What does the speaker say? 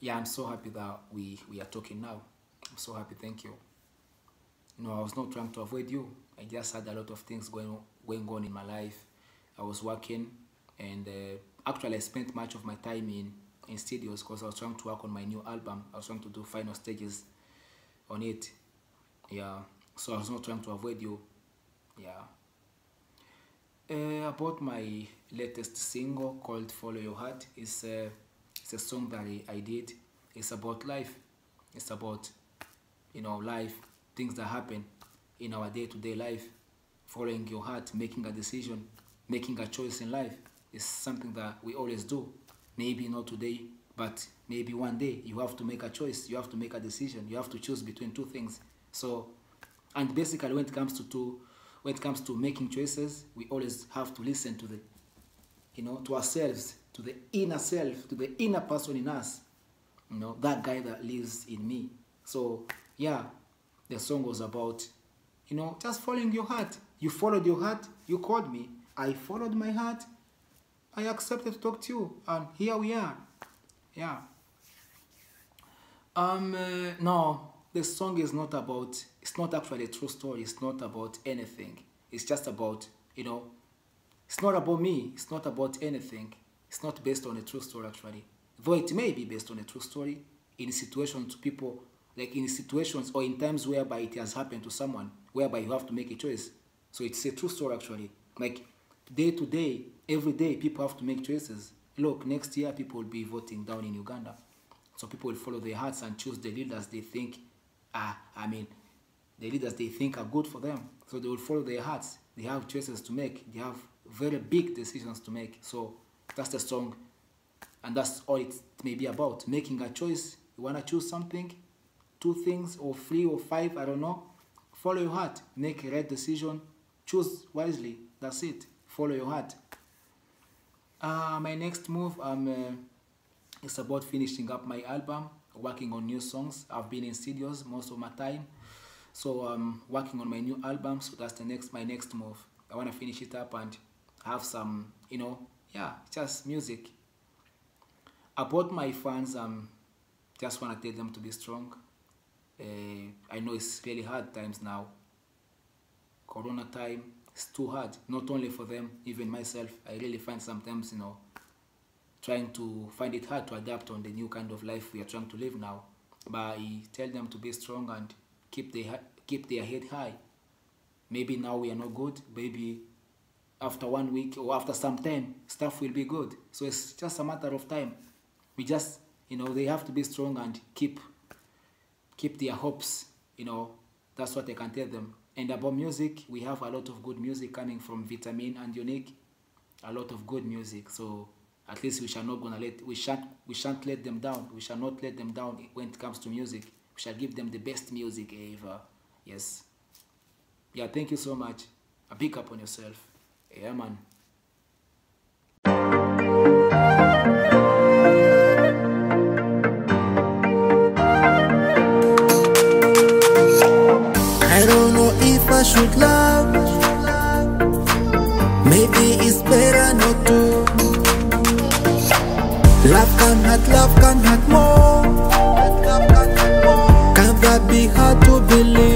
yeah, I'm so happy that we we are talking now. I'm so happy. Thank you. No, I was not trying to avoid you. I just had a lot of things going going on in my life. I was working, and uh, actually, I spent much of my time in in studios because I was trying to work on my new album. I was trying to do final stages on it. Yeah, so I was not trying to avoid you. Yeah. Uh, about my latest single called "Follow Your Heart" is uh, it's a song that I, I did. It's about life. It's about you know life, things that happen in our day-to-day life. Following your heart, making a decision, making a choice in life is something that we always do. Maybe not today, but maybe one day you have to make a choice. You have to make a decision. You have to choose between two things. So, and basically, when it comes to two, when it comes to making choices, we always have to listen to the, you know, to ourselves, to the inner self, to the inner person in us. You know, that guy that lives in me. So, yeah, the song was about, you know, just following your heart. You followed your heart. You called me. I followed my heart. I accepted to talk to you, and here we are. Yeah. Um. Uh, no, the song is not about. It's not actually a true story. It's not about anything. It's just about you know. It's not about me. It's not about anything. It's not based on a true story actually. Though it may be based on a true story in situations people like in situations or in times whereby it has happened to someone whereby you have to make a choice. So it's a true story actually. Like day to day, every day, people have to make choices. Look, next year people will be voting down in Uganda. So people will follow their hearts and choose the leaders they think are, I mean, the leaders they think are good for them. So they will follow their hearts. They have choices to make. They have very big decisions to make. So that's the song. And that's all it may be about. Making a choice. You want to choose something, two things, or three, or five, I don't know. Follow your heart. Make a right decision. Choose wisely. That's it. Follow your heart. Uh, my next move um, uh, is about finishing up my album, working on new songs. I've been in studios most of my time, so I'm um, working on my new album. So that's the next my next move. I want to finish it up and have some, you know, yeah, just music. About my fans, um, just want to tell them to be strong. Uh, I know it's really hard times now. Corona time, it's too hard not only for them even myself i really find sometimes you know trying to find it hard to adapt on the new kind of life we are trying to live now but i tell them to be strong and keep their keep their head high maybe now we are not good maybe after one week or after some time stuff will be good so it's just a matter of time we just you know they have to be strong and keep keep their hopes you know that's what i can tell them and about music, we have a lot of good music coming from Vitamin and Unik. A lot of good music. So at least we shall not gonna let we shan't we shan't let them down. We shall not let them down when it comes to music. We shall give them the best music ever. Yes. Yeah, thank you so much. A big up on yourself. Yeah man. I don't know if I should love. Maybe it's better not to. Love can hurt, love can hurt more. Can that be hard to believe